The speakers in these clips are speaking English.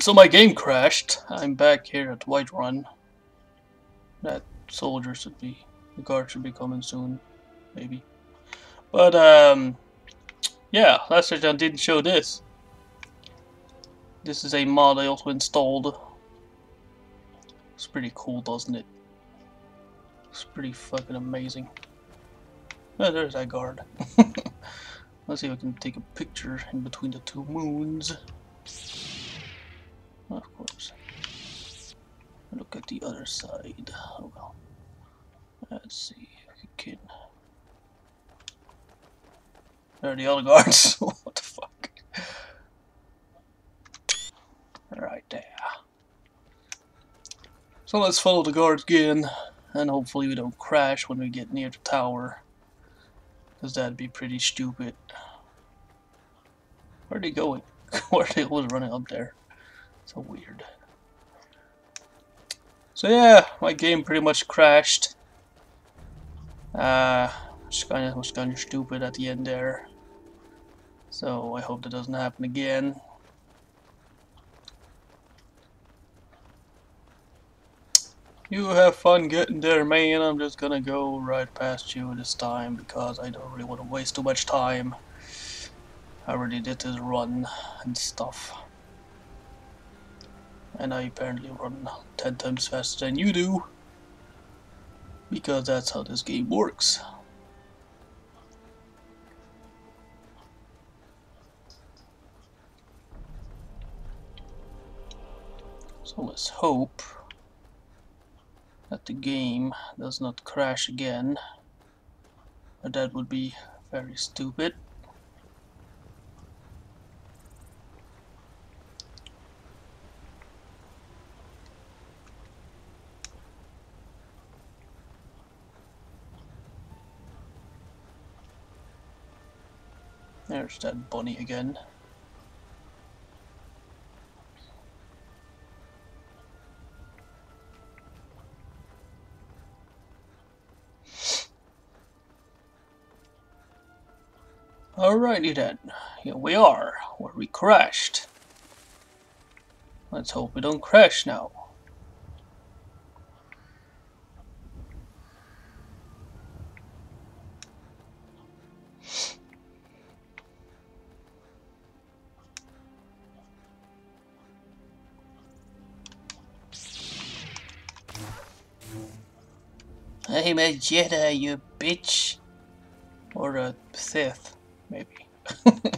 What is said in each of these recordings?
So my game crashed. I'm back here at Whiterun. That soldier should be, the guard should be coming soon, maybe. But um, yeah, last I didn't show this. This is a mod I also installed. It's pretty cool, doesn't it? It's pretty fucking amazing. Oh, there's that guard. Let's see if I can take a picture in between the two moons. Look at the other side. Oh well. Let's see if we can. There are the other guards. what the fuck? Right there. So let's follow the guards again, and hopefully we don't crash when we get near the tower. Because that'd be pretty stupid. Where are they going? Where they always running up there? So weird. So yeah, my game pretty much crashed. Uh, kind of was kind of stupid at the end there. So I hope that doesn't happen again. You have fun getting there, man. I'm just gonna go right past you this time because I don't really want to waste too much time. I already did this run and stuff. And I apparently run 10 times faster than you do. Because that's how this game works. So let's hope that the game does not crash again. But that would be very stupid. There's that bunny again. Alrighty then, here we are, where we crashed. Let's hope we don't crash now. A Jedi, you bitch. Or a Sith, maybe.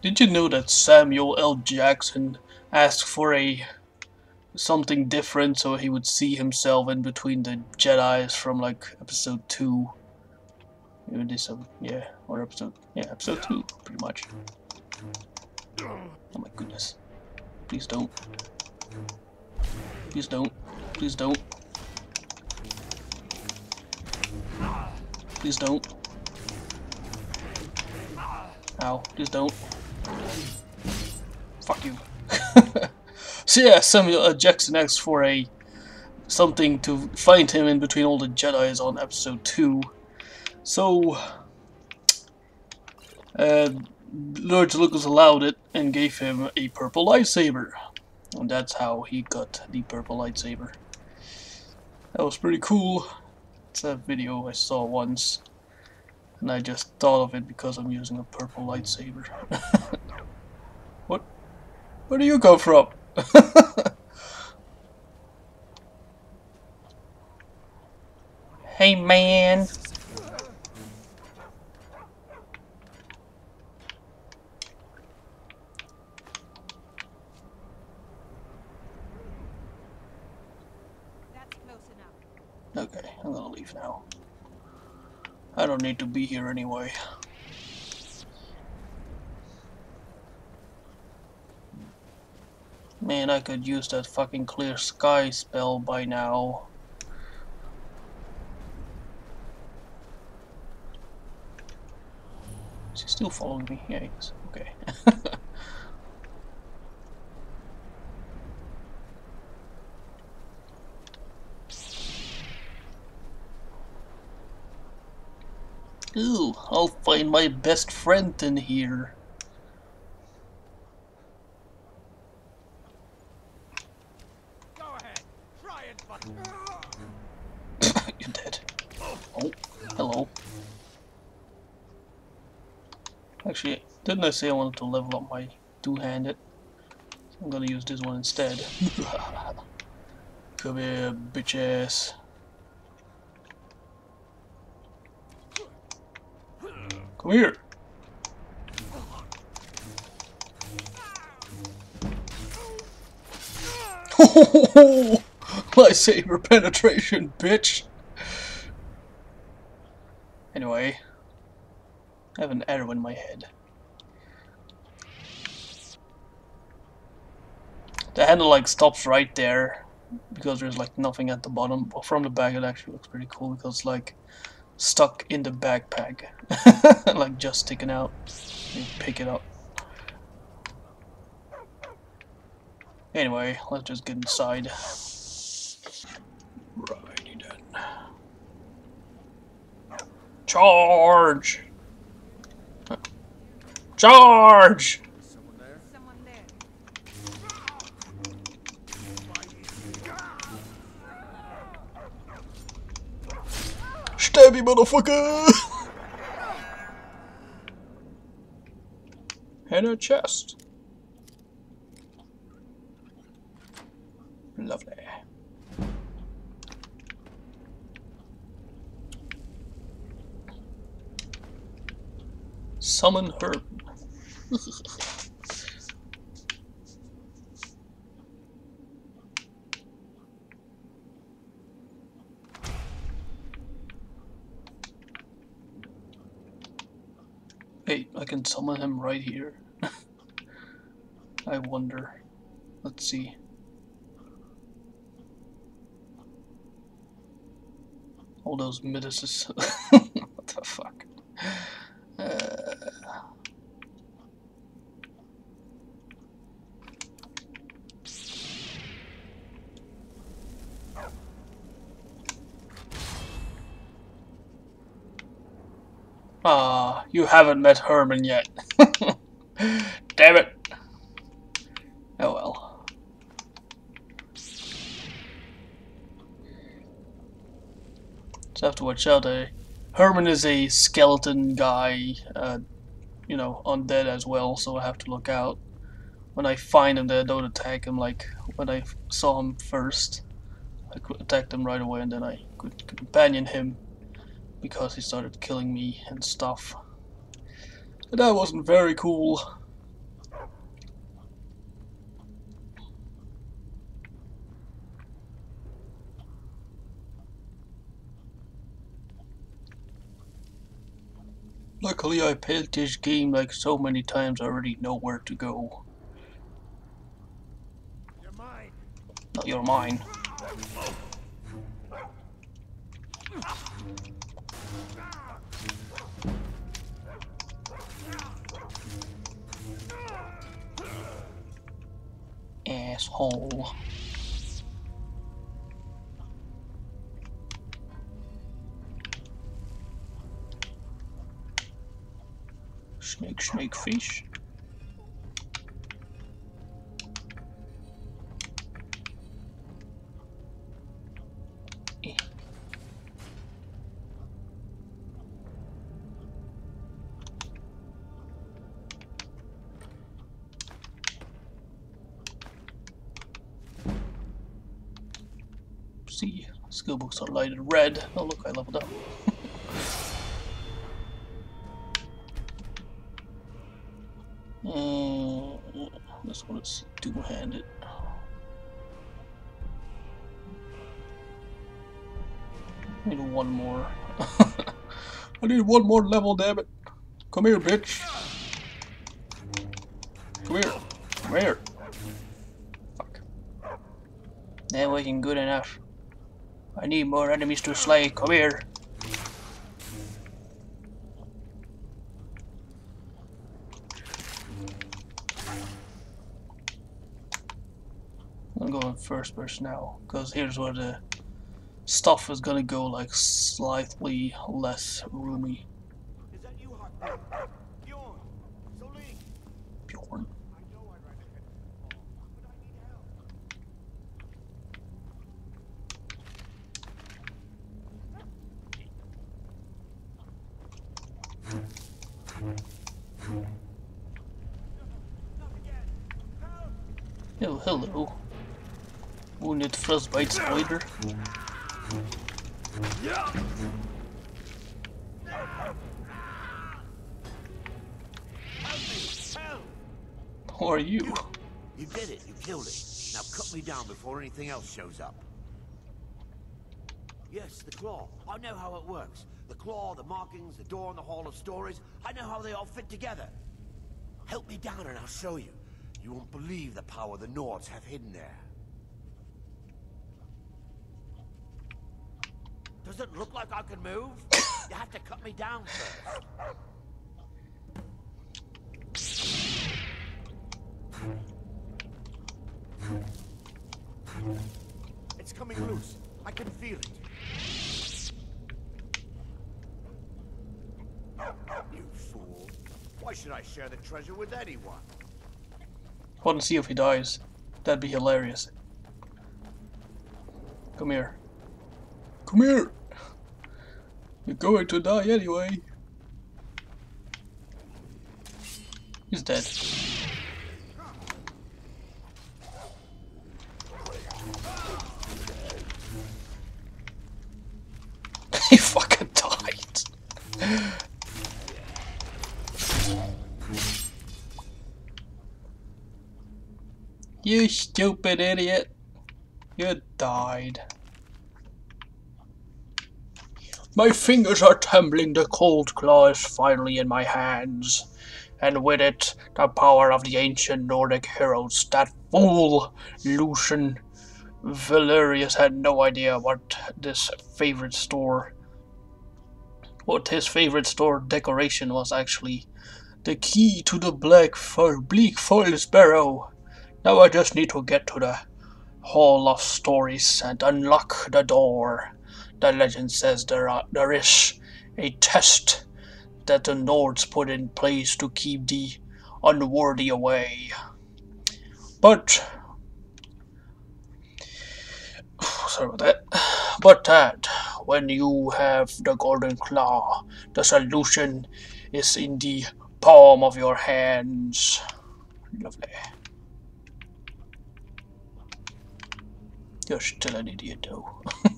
Did you know that Samuel L. Jackson asked for a something different so he would see himself in between the Jedi's from like episode 2? Maybe this um, yeah, or episode yeah, episode 2, pretty much. Oh my goodness. Please don't. Please don't. Please don't. Please don't. Ow, please don't. Fuck you. so yeah, Samuel uh, Jackson asked for a something to find him in between all the Jedi's on episode 2. So, uh, Lord Lucas allowed it and gave him a purple lightsaber. And that's how he got the purple lightsaber. That was pretty cool. It's a video I saw once. And I just thought of it because I'm using a purple lightsaber. what? Where do you come from? hey man! Okay, I'm gonna leave now. I don't anyway. Man, I could use that fucking clear sky spell by now. Is he still following me? Yeah, he is. Okay. Ooh, I'll find my best friend in here. Go ahead. Try it, but You're dead. Oh, hello. Actually, didn't I say I wanted to level up my two-handed? So I'm gonna use this one instead. Come here, bitch ass. Come here. Lightsaber penetration, bitch. Anyway, I have an arrow in my head. The handle like stops right there because there's like nothing at the bottom. But from the back, it actually looks pretty cool because like stuck in the backpack, like just sticking out. You pick it up. Anyway, let's just get inside. Righty then. Charge! Charge! someone there. Someone there. Stab you, motherfucker! And a chest. Lovely. Summon herb. I can summon him right here. I wonder. Let's see. All those Midases. what the fuck? Uh, Ah, you haven't met Herman yet. Damn it. Oh well. So I have to watch out. Uh, Herman is a skeleton guy, uh, you know, undead as well, so I have to look out. When I find him, I don't attack him like when I saw him first. I could attack him right away and then I could companion him because he started killing me and stuff. That wasn't very cool. Luckily I played this game like so many times I already know where to go. You're mine. No, you're mine. Asshole. Snake, snake, fish. Skill books are lighted red. Oh look, I leveled up. Uh, this one is two-handed. Need one more. I need one more level, damn it. Come here, bitch. Come here. Come here. Fuck. That wasn't good enough. I need more enemies to slay. Come here. I'm going first person now, because here's where the stuff is gonna go like slightly less roomy. Bjorn, Soling. Bjorn. I know I'd rather head to the fall, but I need help. Not again. Help! Oh, hello. Wounded frostbite spider. Who are you? You did it. You killed it. Now cut me down before anything else shows up. Yes, the claw. I know how it works. The claw, the markings, the door in the Hall of Stories. I know how they all fit together. Help me down and I'll show you. You won't believe the power the Nords have hidden there. Does it look like I can move? you have to cut me down first. It's coming loose. I can feel it. You fool. Why should I share the treasure with anyone? Want to see if he dies. That'd be hilarious. Come here. Come here! You're going to die anyway. He's dead. he fucking died. You stupid idiot. You died. My fingers are trembling, the cold claw is finally in my hands. And with it, the power of the ancient Nordic heroes. That fool, Lucian Valerius, had no idea what this favorite store, what his favorite store decoration was actually. The key to the black fo- bleak forest barrow. Now I just need to get to the Hall of Stories and unlock the door. The legend says there are, there is a test that the Nords put in place to keep the unworthy away. But sorry about that. But that when you have the golden claw, the solution is in the palm of your hands. Lovely. You're still an idiot, though.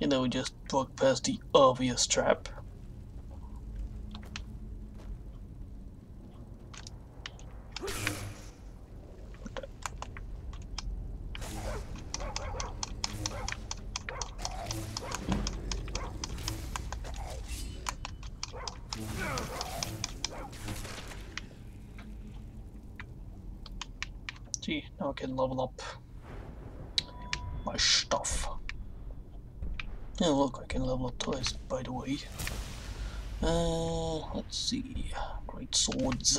you know, just walk past the obvious trap. See, now I can level up my stuff. Look, I can level up twice, by the way. Uh, let's see. Great swords.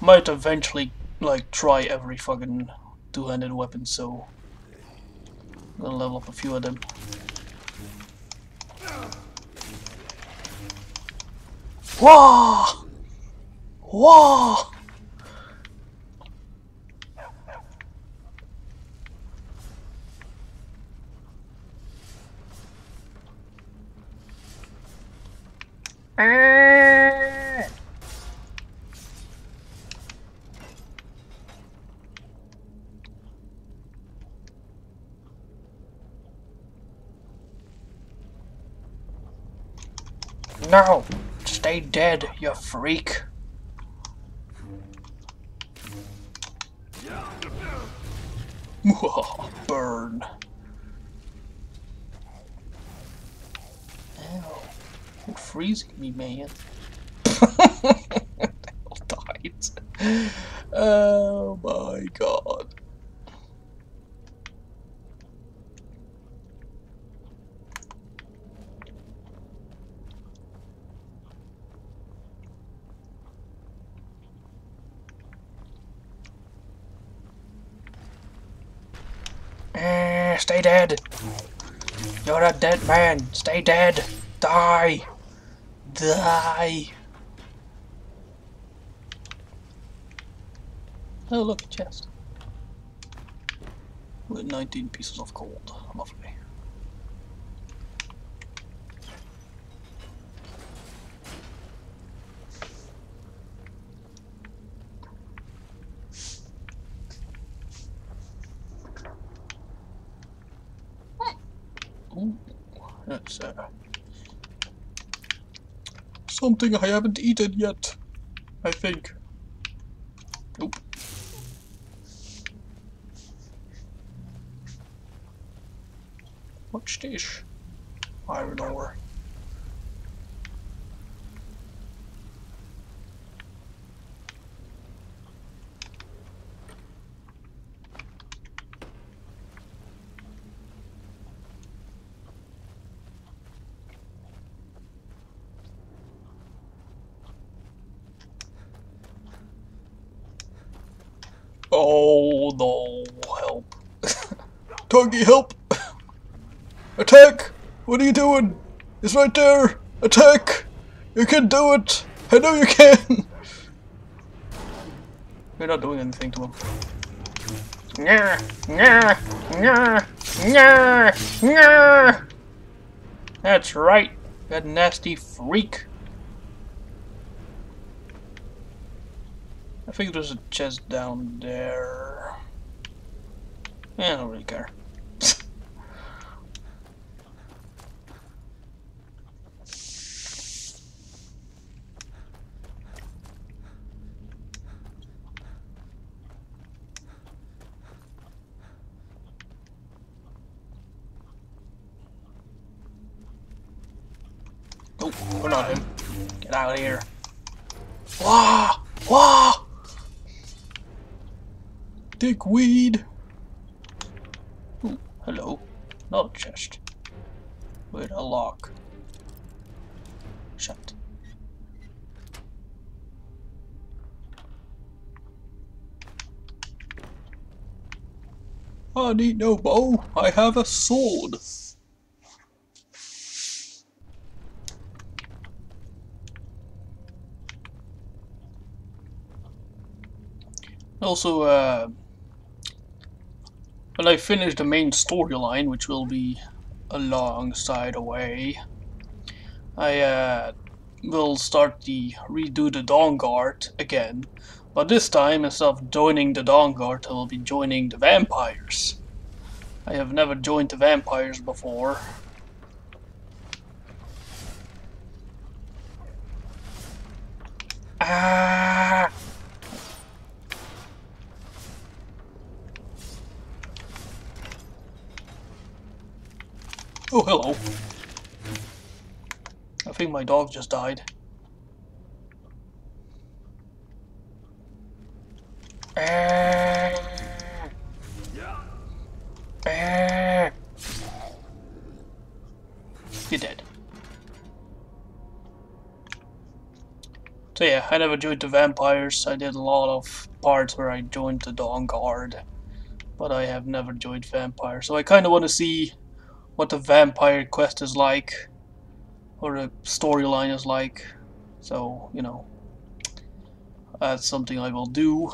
Might eventually, like, try every fucking two-handed weapon, so... I'm gonna level up a few of them. Whoa! Whoa! No! Stay dead, you freak! Burn. You're freezing me, man. died. Oh my god. Eh. Stay dead. You're a dead man. Stay dead. Die. Die. Oh, look, chest. With 19 pieces of gold. Lovely. Ooh, that's uh, something I haven't eaten yet. I think. Nope. What's this? Iron ore. Oh no, help. Tuggy, help! Attack! What are you doing? It's right there! Attack! You can do it! I know you can! You're not doing anything to him. Nyah, nyah, nyah, nyah. That's right, that nasty freak. Think there's a chest down there. Eh, I don't really care. Oh, we're not him. Get out of here. Wah! Wah! Dickweed! Ooh, hello. Another chest. With a lock. Shut. I need no bow. I have a sword. Also, uh, when I finish the main storyline, which will be a long side away, I uh, will start the redo the Dawnguard again. But this time, instead of joining the Dawnguard, I will be joining the vampires. I have never joined the vampires before. Ah! Oh, hello. I think my dog just died. You're dead. So yeah, I never joined the vampires. I did a lot of parts where I joined the Dawnguard. But I have never joined vampire. So I kind of want to see what the vampire quest is like. Or the storyline is like. So, you know. That's something I will do.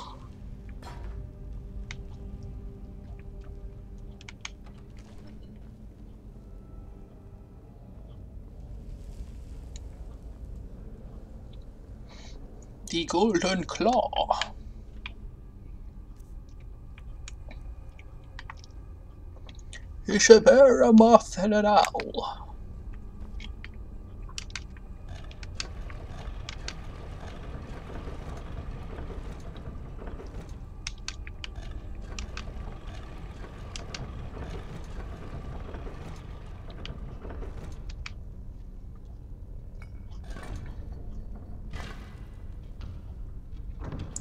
The Golden Claw. It's a bear, a moth, and an owl.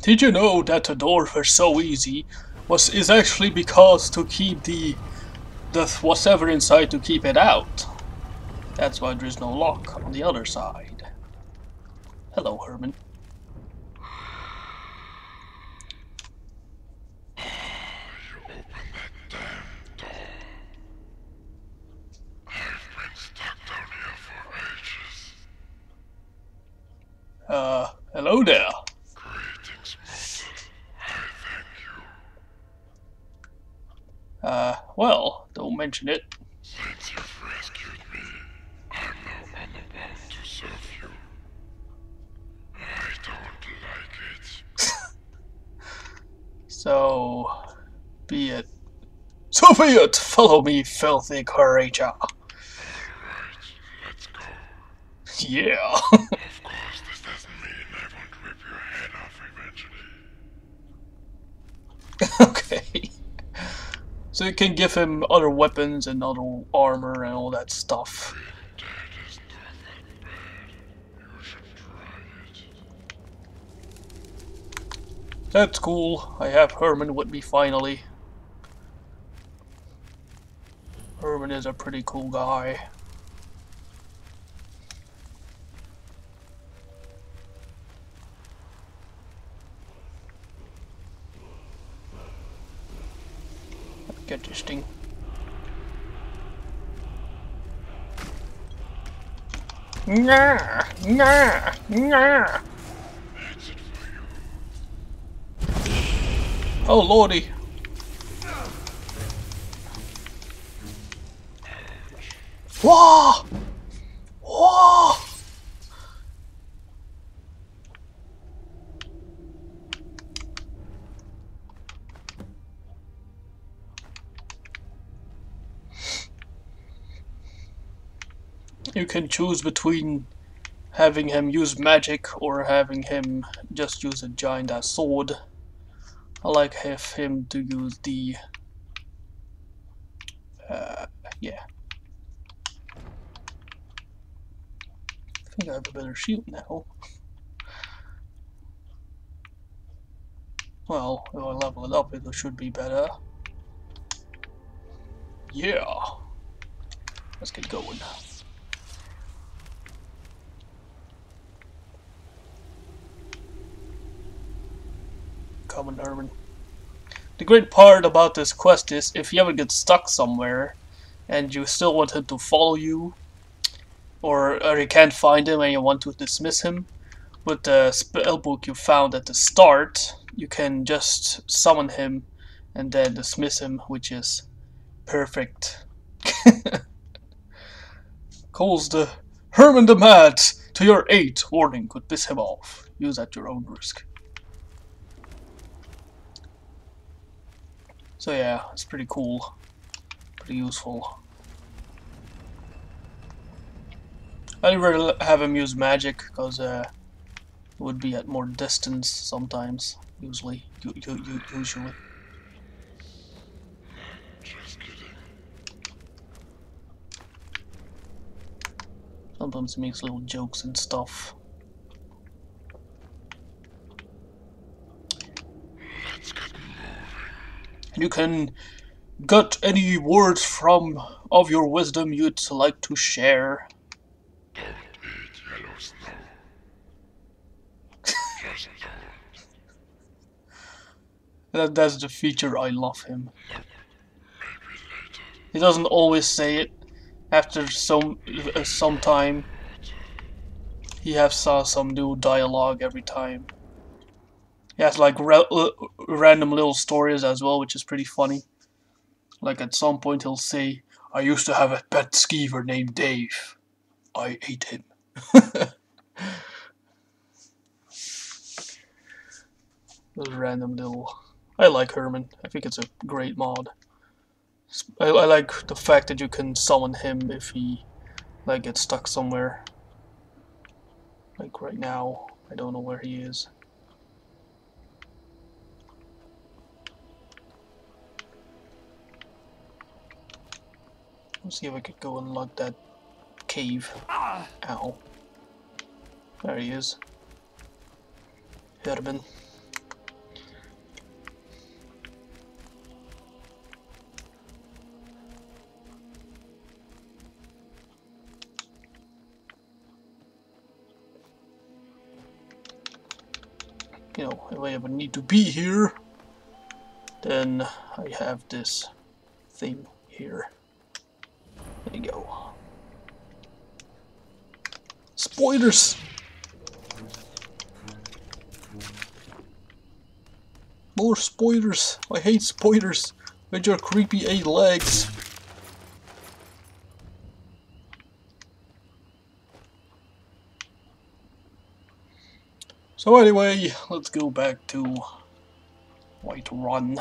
Did you know that the door was so easy was is actually because to keep the the whatever inside to keep it out. That's why there is no lock on the other side. Hello, Herman. Uh, hello there. Mention it. Since you've rescued me, I'm now unable to serve you. I don't like it. So, be it. So be it! Follow me, filthy creature. Alright, let's go. Yeah. Of course, this doesn't mean I won't rip your head off eventually. okay. You can give him other weapons and other armor and all that stuff. It. That's cool. I have Herman with me finally. Herman is a pretty cool guy. Get this thing. Nah, nah, nah. Oh lordy. Whoa! You can choose between having him use magic or having him just use a giant ass sword. I like have him to use the uh, yeah. I think I have a better shield now. Well, if I level it up, it should be better. Yeah. Let's get going. Common Herman. The great part about this quest is if you ever get stuck somewhere and you still want him to follow you, or, or you can't find him and you want to dismiss him, with the spellbook you found at the start, you can just summon him and then dismiss him, which is perfect. Calls the Herman the Mad to your aid. Warning, could piss him off. Use at your own risk. So yeah, it's pretty cool. Pretty useful. I'd rather have him use magic because uh, it would be at more distance sometimes. Usually, usually. Sometimes he makes little jokes and stuff. Let's get moving. And you can get any words from of your wisdom you'd like to share. Don't eat yellow snow. That, that's the feature I love him. He doesn't always say it. After some uh, some time, he has uh, some new dialogue every time. He has like uh, random little stories as well, which is pretty funny. Like at some point he'll say, "I used to have a pet skeever named Dave. I ate him." Those random little. I like Herman. I think it's a great mod. I, I like the fact that you can summon him if he like gets stuck somewhere. Like right now, I don't know where he is. See if I could go and lug that cave. Ow. There he is. Herman. you know, if I ever need to be here, then I have this thing here. There you go. Spoilers! More spoilers! I hate spoilers! With your creepy eight legs! So anyway, let's go back to Whiterun.